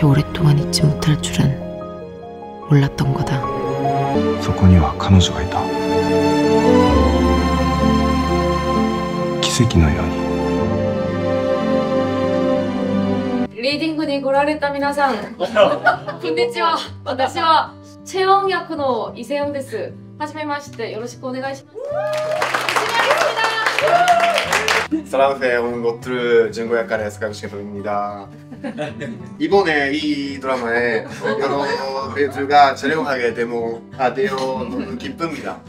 이렇게 오랫동안 잊지 못할 줄은 몰랐던 거다. そこには彼女がいた奇跡のようにリーディングに来られた皆さん、こんにちは。私はチェヨン役のイセヨンです。はじめまして、よろしくお願いします。 사랑해 온 것들 증거 약간의 스카이시입니다. 이번에 이 드라마에 여러 배우들과 촬영하게 되모 아 되어 너무 기쁩니다.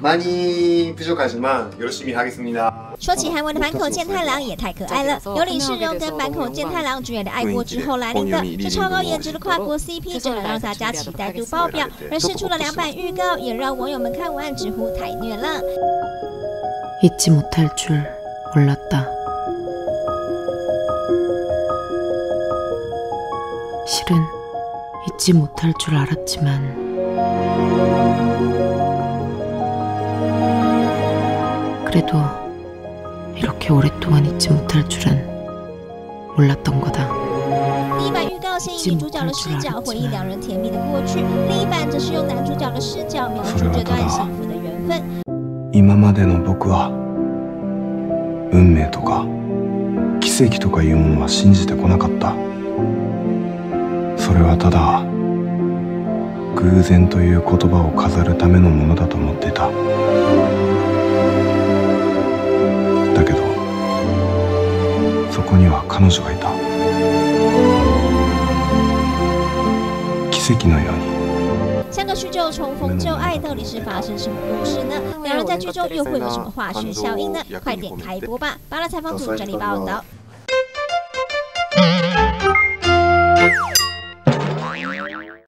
많이 부족하지만 열심히 하겠습니다. 说起韩文的坂口健太郎也太可爱了，由李世荣跟坂口健太郎主演的《爱国之后》来临的是超高颜值的跨国 CP，真的让大家期待度爆表。而释出了两版预告，也让网友们看完直呼太虐了。 잊지 못할 줄 몰랐다. 실은 잊지 못할 줄 알았지만 그래도 이렇게 오랫동안 잊지 못할 줄은 몰랐던 거다. 第一版预告先以女主角的视角回忆两人甜蜜的过去，另一版则是用男主角的视角描述这段幸福的缘分。今までの僕は 運命とか奇跡とかいうものは信じてこなかった。それはただ偶然という言葉を飾るためのものだと思ってた。だけどそこには彼女がいた。奇跡のように。像个叙旧重逢旧爱，到底是发生什么故事呢？两人在剧中又会有什么化学效应呢？快点开播吧！巴拉采访组整理报道。